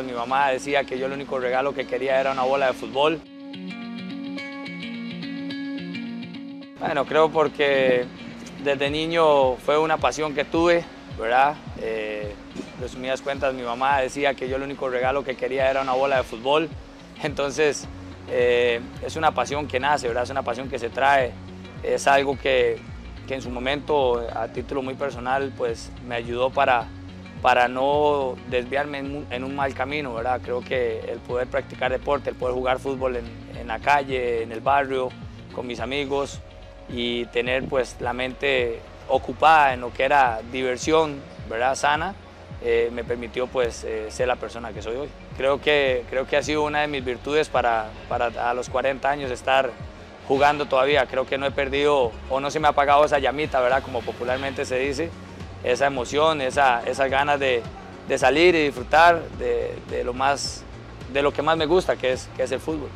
Mi mamá decía que yo el único regalo que quería era una bola de fútbol. Bueno, creo porque desde niño fue una pasión que tuve, ¿verdad? Eh, resumidas cuentas, mi mamá decía que yo el único regalo que quería era una bola de fútbol. Entonces, eh, es una pasión que nace, ¿verdad? Es una pasión que se trae. Es algo que, que en su momento, a título muy personal, pues me ayudó para, para no desviarme en un, mal camino, ¿verdad? Creo que el poder practicar deporte, el poder jugar fútbol en, en la calle, en el barrio, con mis amigos y tener pues la mente ocupada en lo que era diversión, ¿verdad? Sana, eh, me permitió pues eh, ser la persona que soy hoy. Creo que, creo que ha sido una de mis virtudes para, para a los 40 años estar jugando todavía. Creo que no he perdido o no se me ha apagado esa llamita, ¿verdad? Como popularmente se dice, esa emoción, esa, esas ganas de, de, salir y disfrutar de, de, lo más, de lo que más me gusta, que es, que es el fútbol.